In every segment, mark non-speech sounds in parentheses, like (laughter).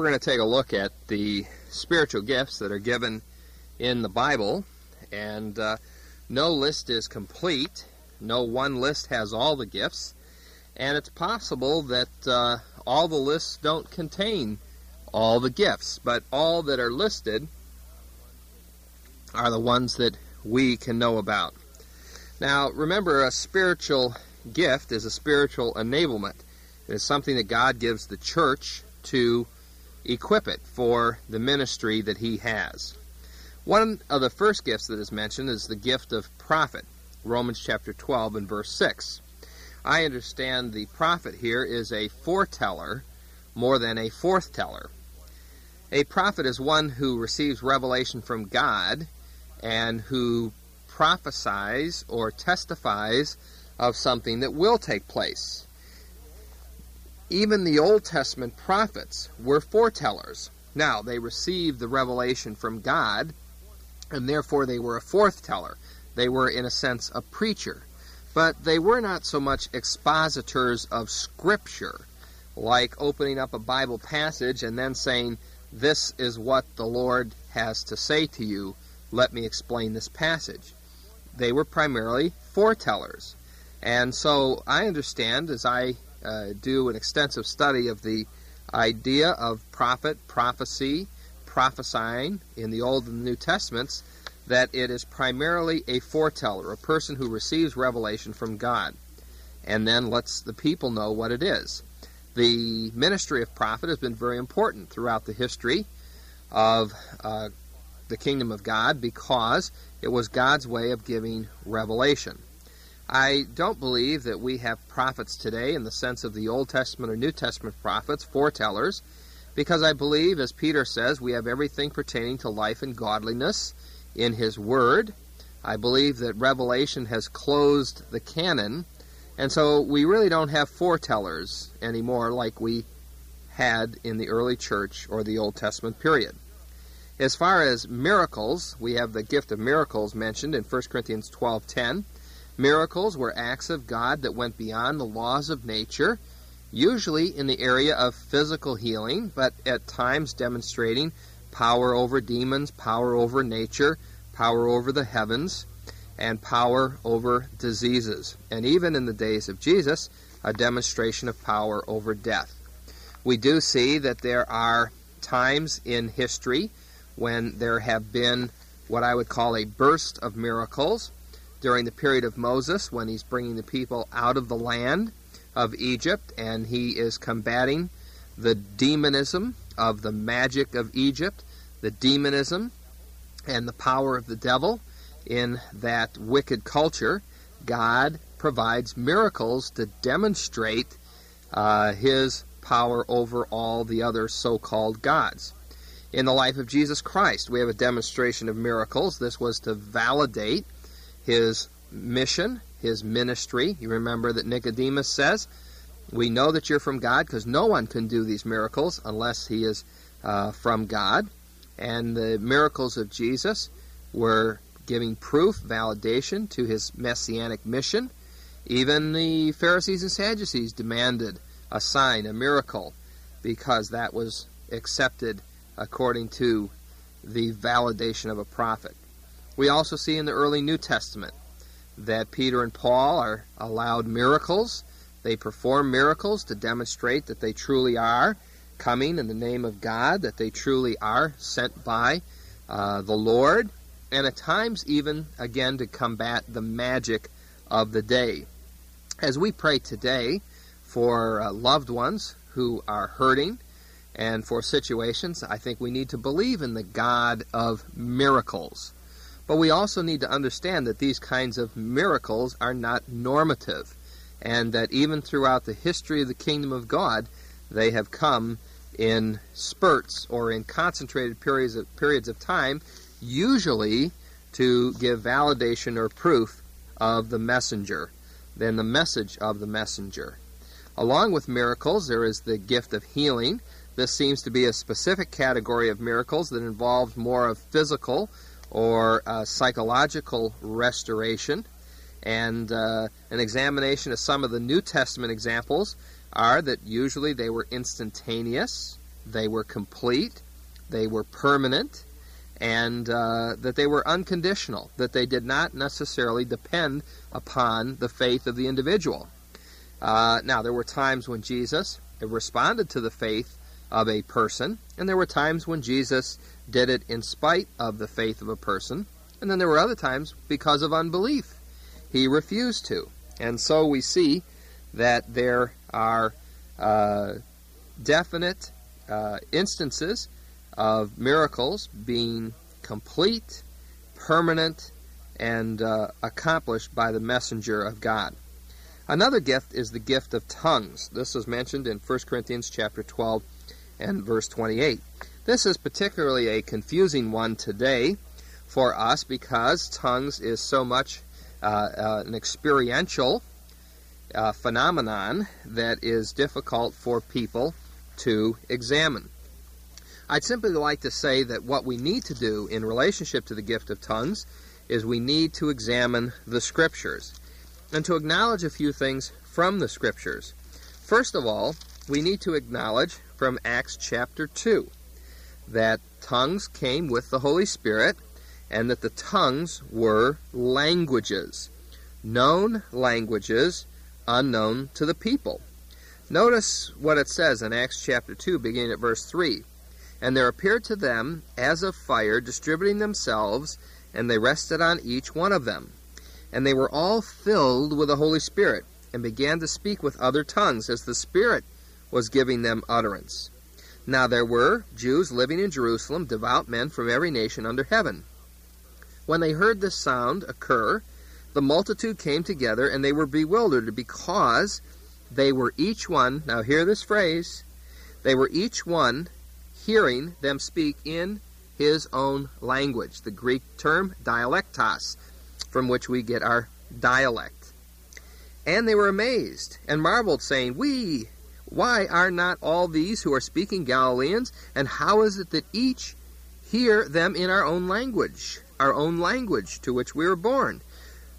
We're going to take a look at the spiritual gifts that are given in the Bible, and uh, no list is complete. No one list has all the gifts, and it's possible that uh, all the lists don't contain all the gifts, but all that are listed are the ones that we can know about. Now, remember, a spiritual gift is a spiritual enablement. It is something that God gives the church to equip it for the ministry that He has. One of the first gifts that is mentioned is the gift of prophet, Romans chapter 12 and verse 6. I understand the prophet here is a foreteller more than a forthteller. A prophet is one who receives revelation from God and who prophesies or testifies of something that will take place. Even the Old Testament prophets were foretellers. Now, they received the revelation from God, and therefore they were a foreteller. They were, in a sense, a preacher. But they were not so much expositors of Scripture, like opening up a Bible passage and then saying, This is what the Lord has to say to you. Let me explain this passage. They were primarily foretellers. And so I understand, as I do an extensive study of the idea of prophet, prophecy, prophesying in the Old and the New Testaments, that it is primarily a foreteller, a person who receives revelation from God and then lets the people know what it is. The ministry of prophet has been very important throughout the history of uh, the kingdom of God because it was God's way of giving revelation. I don't believe that we have prophets today in the sense of the Old Testament or New Testament prophets, foretellers, because I believe, as Peter says, we have everything pertaining to life and godliness in his word. I believe that Revelation has closed the canon, and so we really don't have foretellers anymore like we had in the early church or the Old Testament period. As far as miracles, we have the gift of miracles mentioned in 1 Corinthians 12:10. Miracles were acts of God that went beyond the laws of nature, usually in the area of physical healing, but at times demonstrating power over demons, power over nature, power over the heavens, and power over diseases. And even in the days of Jesus, a demonstration of power over death. We do see that there are times in history when there have been what I would call a burst of miracles during the period of Moses when he's bringing the people out of the land of Egypt and he is combating the demonism of the magic of Egypt, the demonism and the power of the devil in that wicked culture. God provides miracles to demonstrate uh, his power over all the other so called gods. In the life of Jesus Christ, we have a demonstration of miracles. This was to validate his mission, his ministry. You remember that Nicodemus says, We know that you're from God because no one can do these miracles unless he is uh, from God. And the miracles of Jesus were giving proof, validation to his messianic mission. Even the Pharisees and Sadducees demanded a sign, a miracle, because that was accepted according to the validation of a prophet. We also see in the early New Testament that Peter and Paul are allowed miracles. They perform miracles to demonstrate that they truly are coming in the name of God, that they truly are sent by uh, the Lord, and at times even, again, to combat the magic of the day. As we pray today for uh, loved ones who are hurting and for situations, I think we need to believe in the God of miracles. But we also need to understand that these kinds of miracles are not normative, and that even throughout the history of the kingdom of God, they have come in spurts or in concentrated periods of, periods of time, usually to give validation or proof of the messenger, then the message of the messenger. Along with miracles, there is the gift of healing. This seems to be a specific category of miracles that involves more of physical or uh, psychological restoration. And uh, an examination of some of the New Testament examples are that usually they were instantaneous they were complete, they were permanent, and uh, that they were unconditional, that they did not necessarily depend upon the faith of the individual. Uh, now, there were times when Jesus responded to the faith of a person, and there were times when Jesus did it in spite of the faith of a person, and then there were other times because of unbelief. He refused to. And so we see that there are uh, definite uh, instances of miracles being complete, permanent, and uh, accomplished by the messenger of God. Another gift is the gift of tongues. This is mentioned in 1 Corinthians chapter 12 and verse 28. This is particularly a confusing one today for us because tongues is so much uh, uh, an experiential uh, phenomenon that is difficult for people to examine. I'd simply like to say that what we need to do in relationship to the gift of tongues is we need to examine the Scriptures and to acknowledge a few things from the Scriptures. First of all, we need to acknowledge from Acts chapter 2 that tongues came with the Holy Spirit and that the tongues were languages, known languages unknown to the people. Notice what it says in Acts chapter 2, beginning at verse 3. And there appeared to them as of fire, distributing themselves, and they rested on each one of them. And they were all filled with the Holy Spirit, and began to speak with other tongues, as the Spirit was giving them utterance. Now there were Jews living in Jerusalem, devout men from every nation under heaven. When they heard this sound occur, the multitude came together, and they were bewildered, because they were each one, now hear this phrase, they were each one hearing them speak in his own language, the Greek term dialectos, from which we get our dialect. And they were amazed and marveled, saying, We, why are not all these who are speaking Galileans? And how is it that each hear them in our own language, our own language to which we were born?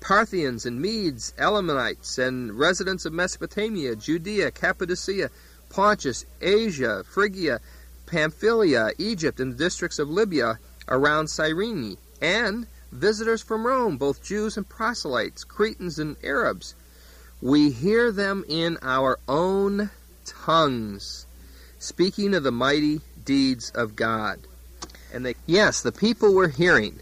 Parthians and Medes, Elamites, and residents of Mesopotamia, Judea, Cappadocia, Pontus, Asia, Phrygia, Pamphylia, Egypt, and the districts of Libya around Cyrene, and visitors from Rome, both Jews and proselytes, Cretans and Arabs. We hear them in our own tongues, speaking of the mighty deeds of God. And they, yes, the people were hearing.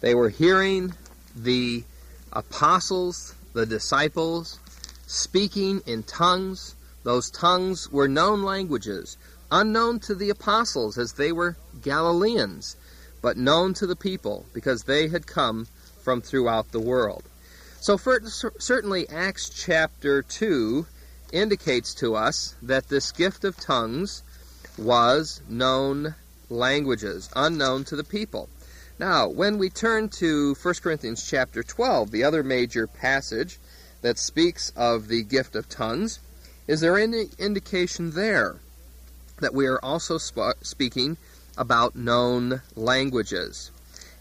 They were hearing the apostles, the disciples, speaking in tongues. Those tongues were known languages unknown to the apostles as they were Galileans, but known to the people because they had come from throughout the world. So, for, certainly, Acts chapter 2 indicates to us that this gift of tongues was known languages, unknown to the people. Now, when we turn to 1 Corinthians chapter 12, the other major passage that speaks of the gift of tongues, is there any indication there that we are also sp- speaking about known languages.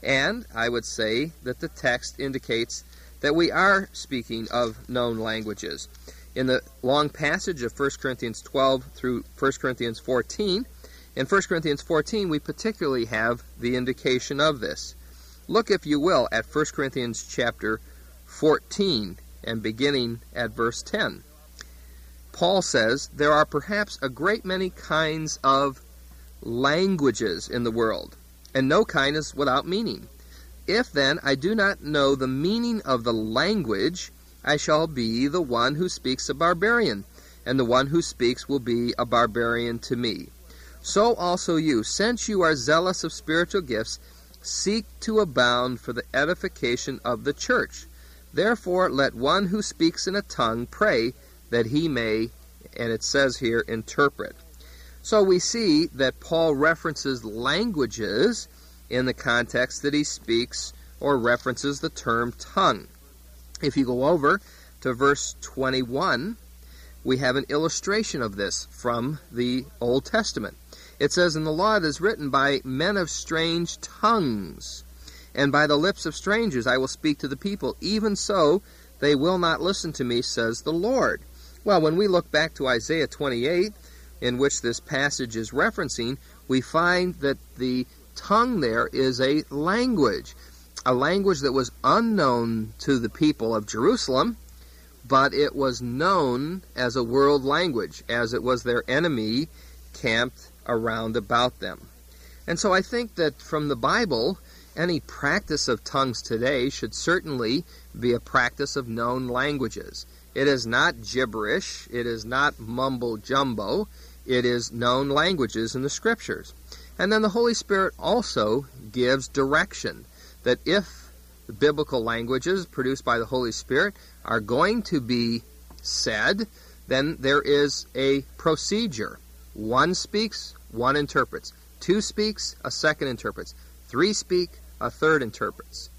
And I would say that the text indicates that we are speaking of known languages. In the long passage of 1 Corinthians 12 through 1 Corinthians 14, in 1 Corinthians 14 we particularly have the indication of this. Look, if you will, at 1 Corinthians chapter 14 and beginning at verse 10. Paul says there are perhaps a great many kinds of languages in the world, and no kind is without meaning. If then I do not know the meaning of the language, I shall be the one who speaks a barbarian, and the one who speaks will be a barbarian to me. So also you, since you are zealous of spiritual gifts, seek to abound for the edification of the church. Therefore, let one who speaks in a tongue pray that he may, and it says here, interpret. So we see that Paul references languages in the context that he speaks or references the term tongue. If you go over to verse 21, we have an illustration of this from the Old Testament. It says, In the law it is written, By men of strange tongues, and by the lips of strangers I will speak to the people. Even so, they will not listen to me, says the Lord. Well, when we look back to Isaiah 28, in which this passage is referencing, we find that the tongue there is a language, a language that was unknown to the people of Jerusalem, but it was known as a world language, as it was their enemy camped around about them. And so I think that from the Bible, any practice of tongues today should certainly be a practice of known languages. It is not gibberish, it is not mumbo jumbo, it is known languages in the Scriptures. And then the Holy Spirit also gives direction that if the biblical languages produced by the Holy Spirit are going to be said, then there is a procedure. One speaks, one interprets. Two speaks, a second interprets. Three speak, a third interprets.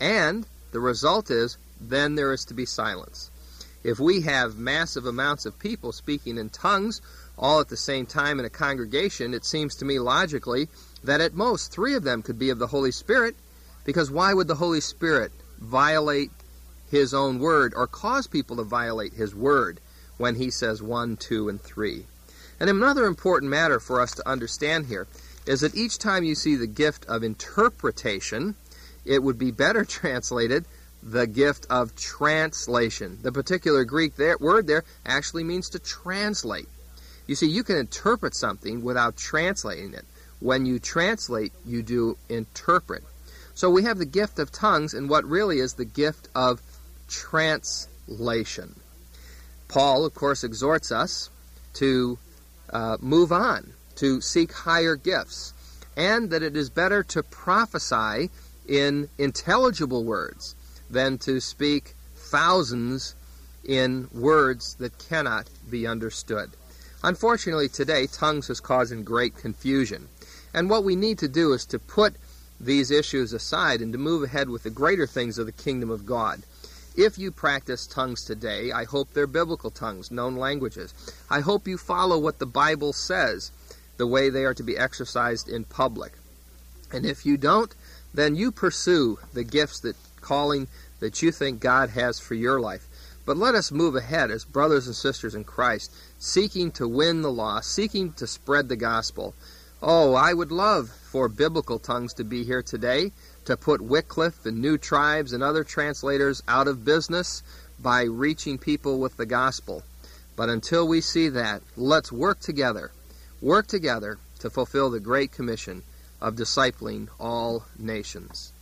And the result is then there is to be silence. If we have massive amounts of people speaking in tongues all at the same time in a congregation, it seems to me logically that at most three of them could be of the Holy Spirit, because why would the Holy Spirit violate his own word or cause people to violate his word when he says one, two, and three? And another important matter for us to understand here is that each time you see the gift of interpretation, it would be better (laughs) translated the gift of translation. The particular Greek there, word there actually means to translate. You see, you can interpret something without translating it. When you translate, you do interpret. So we have the gift of tongues and what really is the gift of translation. Paul, of course, exhorts us to uh, move on, to seek higher gifts, and that it is better to prophesy in intelligible words than to speak thousands in words that cannot be understood. Unfortunately, today, tongues is causing great confusion. And what we need to do is to put these issues aside and to move ahead with the greater things of the kingdom of God. If you practice tongues today, I hope they're biblical tongues, known languages. I hope you follow what the Bible says, the way they are to be exercised in public. And if you don't, then you pursue the gifts that calling that you think God has for your life. But let us move ahead as brothers and sisters in Christ, seeking to win the lost, seeking to spread the gospel. Oh, I would love for biblical tongues to be here today to put Wycliffe and New Tribes and other translators out of business by reaching people with the gospel. But until we see that, let's work together, work together to fulfill the Great Commission of discipling all nations.